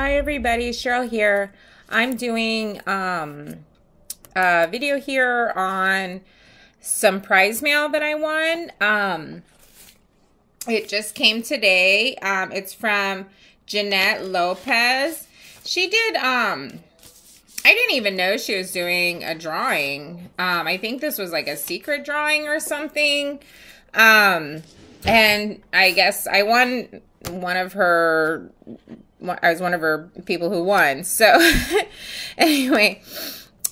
Hi everybody, Cheryl here. I'm doing um, a video here on some prize mail that I won. Um, it just came today. Um, it's from Janette Lopez. She did, um, I didn't even know she was doing a drawing. Um, I think this was like a secret drawing or something. Um, and I guess I won one of her I was one of her people who won. So anyway,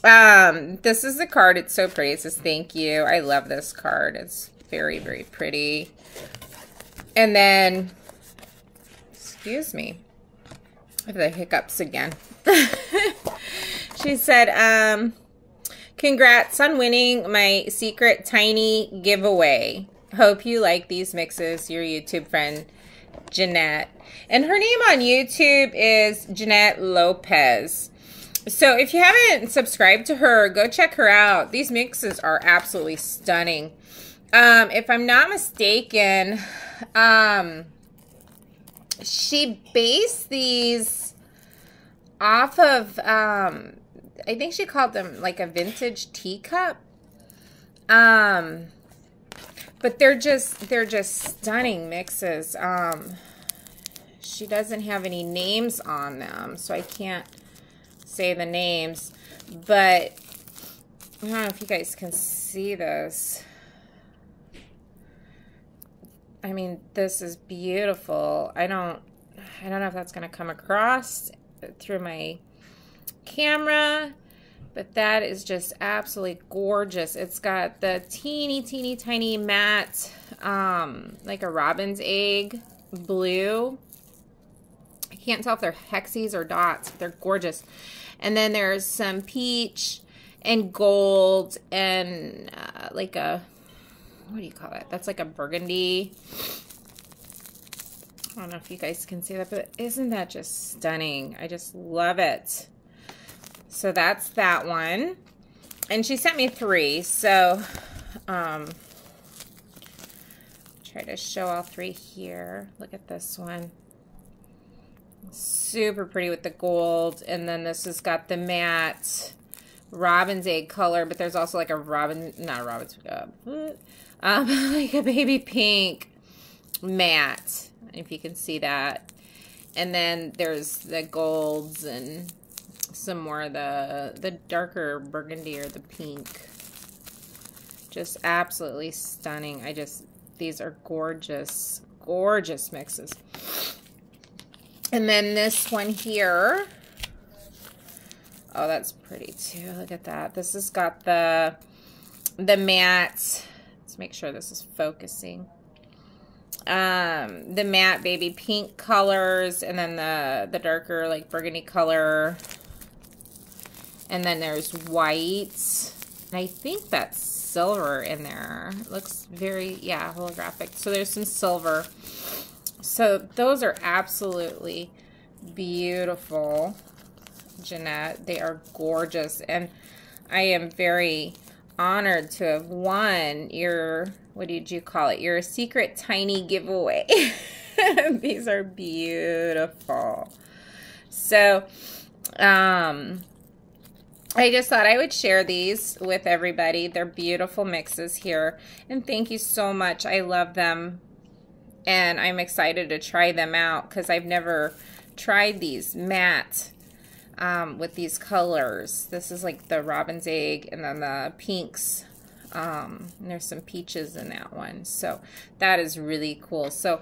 um, this is the card. It's so pretty. It says thank you. I love this card. It's very, very pretty. And then, excuse me, the hiccups again. she said, um, congrats on winning my secret tiny giveaway. Hope you like these mixes. Your YouTube friend, Janette. And her name on YouTube is Janette Lopez. So if you haven't subscribed to her, go check her out. These mixes are absolutely stunning. Um, if I'm not mistaken, um, she based these off of, um, I think she called them like a vintage teacup. Um, but they're just, they're just stunning mixes. Um, she doesn't have any names on them, so I can't say the names. But I don't know if you guys can see this. I mean, this is beautiful. I don't, I don't know if that's going to come across through my camera, but that is just absolutely gorgeous. It's got the teeny, teeny, tiny matte, um, like a robin's egg blue I can't tell if they're hexes or dots. They're gorgeous. And then there's some peach and gold and uh, like a, what do you call it? That's like a burgundy. I don't know if you guys can see that, but isn't that just stunning? I just love it. So that's that one. And she sent me three, so um, try to show all three here. Look at this one. Super pretty with the gold. And then this has got the matte robin's egg color, but there's also like a robin, not robin's, uh, um, like a baby pink matte, if you can see that. And then there's the golds and some more of the, the darker burgundy or the pink. Just absolutely stunning. I just, these are gorgeous, gorgeous mixes. And then this one here. Oh, that's pretty too. Look at that. This has got the the matte. Let's make sure this is focusing. Um, the matte baby pink colors, and then the the darker like burgundy color. And then there's white. And I think that's silver in there. It looks very, yeah, holographic. So there's some silver. So those are absolutely beautiful, Janette. They are gorgeous. And I am very honored to have won your, what did you call it? Your secret tiny giveaway. These are beautiful. So, um, I just thought I would share these with everybody. They're beautiful mixes here. And thank you so much. I love them and I'm excited to try them out because I've never tried these matte um, with these colors. This is like the robin's egg and then the pinks. Um, there's some peaches in that one. So that is really cool. So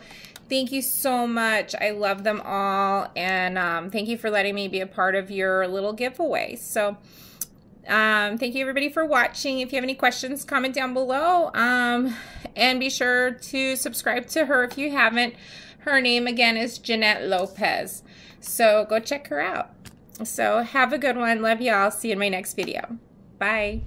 thank you so much. I love them all. And um, thank you for letting me be a part of your little giveaway. So um, thank you everybody for watching. If you have any questions, comment down below. Um, and be sure to subscribe to her if you haven't. Her name again is Janette Lopez. So go check her out. So have a good one. Love y'all. See you in my next video. Bye.